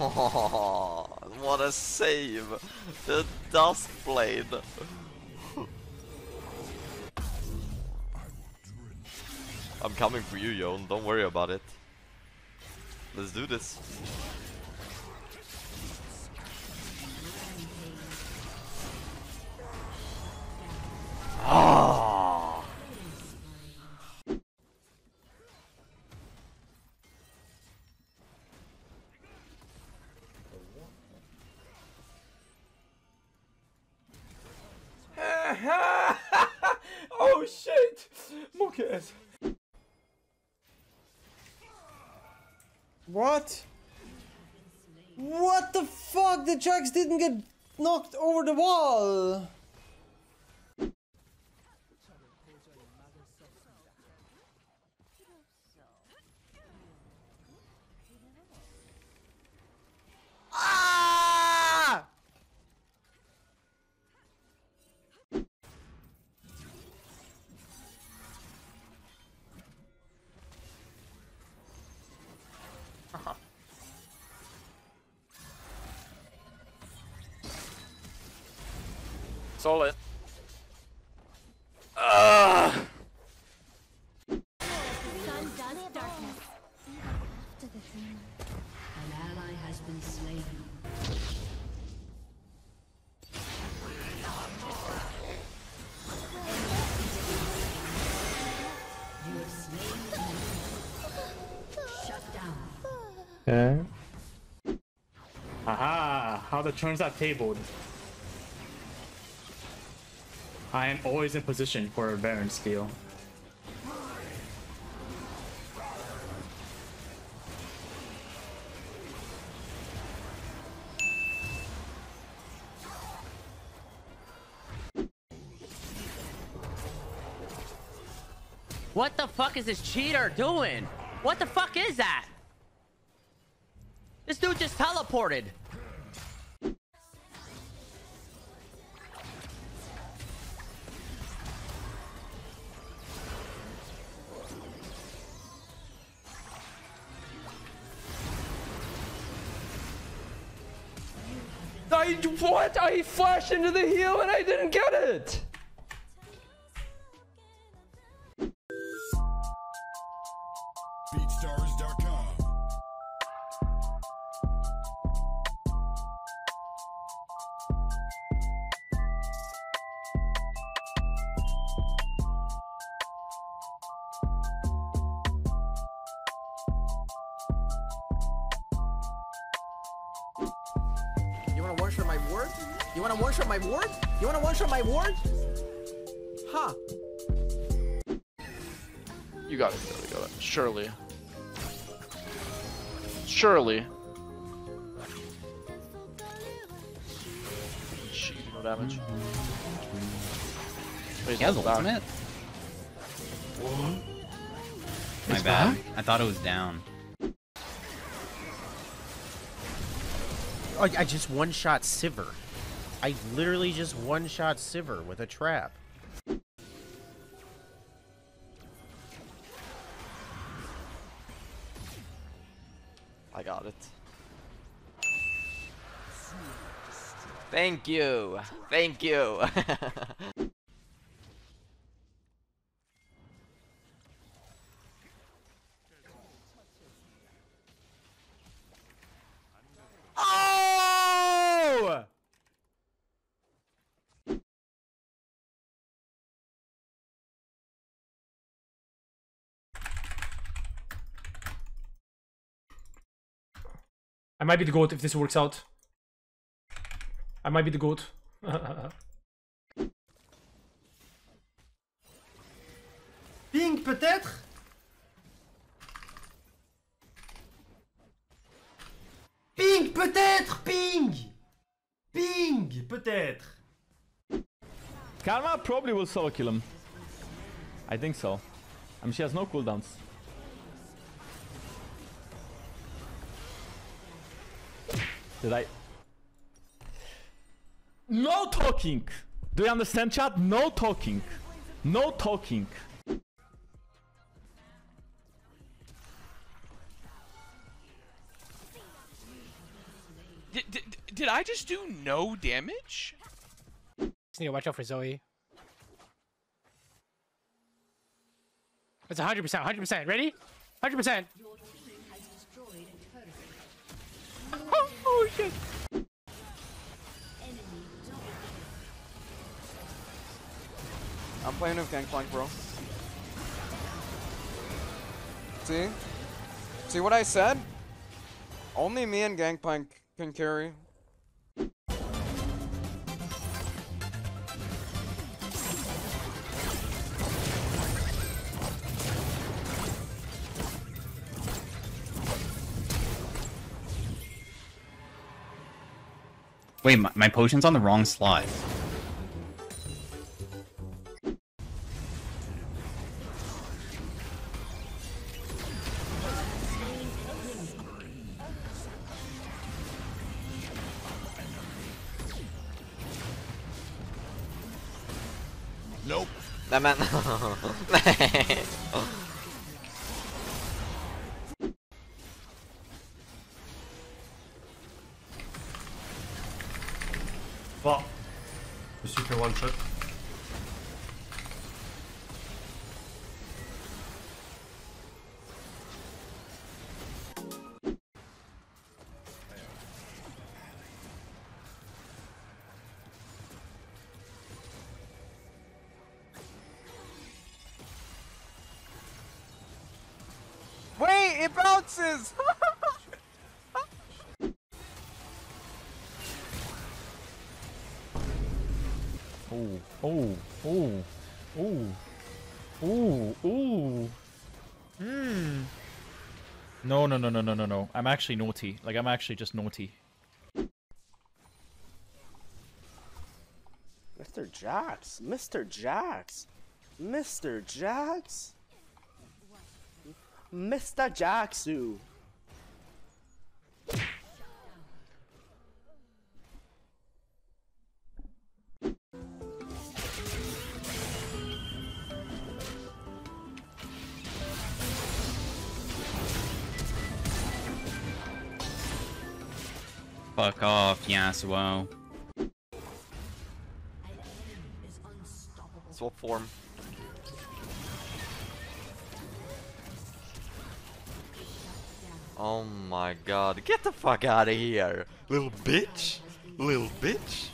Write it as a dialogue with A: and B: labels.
A: What a save! The dust blade. I'm coming for you, Yon. Don't worry about it. Let's do this.
B: What? What the fuck? The Jax didn't get knocked over the wall.
C: Shut down.
D: Okay. Aha! How the turns are tabled. I am always in position for a Baron steal.
E: What the fuck is this cheater doing? What the fuck is that? This dude just teleported.
D: I what? I flashed into the heel and I didn't get it.
F: BeatStars.com.
G: my ward? You wanna one shot my ward? You wanna one shot my ward? Huh.
H: You got it, you got it. Surely. Surely. Shit, no damage. Wait,
I: He has
H: that's back.
I: ultimate? My
H: It's
I: bad.
H: back?
I: I thought it was down.
G: I just one shot Sivir. I literally just one shot Sivir with a trap.
A: I got it. Thank you. Thank you.
D: I might be the goat if this works out. I might be the goat.
B: Ping peut-être Ping peut-être Ping Ping peut-être
J: Karma probably will solo kill him. I think so. I mean, she has no cooldowns. Did I? No talking! Do you understand, chat? No talking. No talking.
F: Did, did, did I just do no damage?
K: Just need to watch out for Zoe. It's 100%, 100%. Ready? 100%.
L: Playing with Gangplank, bro. See? See what I said? Only me and Gangplank can carry.
I: Wait, my, my potion's on the wrong slot.
A: Là maintenant. bon.
M: Je suis fait one shot.
L: It bounces!
N: Oh, oh, oh, oh, oh, oh. Hmm. No, no, no, no, no, no, no. I'm actually naughty. Like, I'm actually just naughty.
O: Mr. Jax, Mr. Jax, Mr. Jax, Mr. Jaxu.
I: Fuck off, Yasuo.
A: Swap form. Oh my god, get the fuck out of here! Little bitch! Little bitch!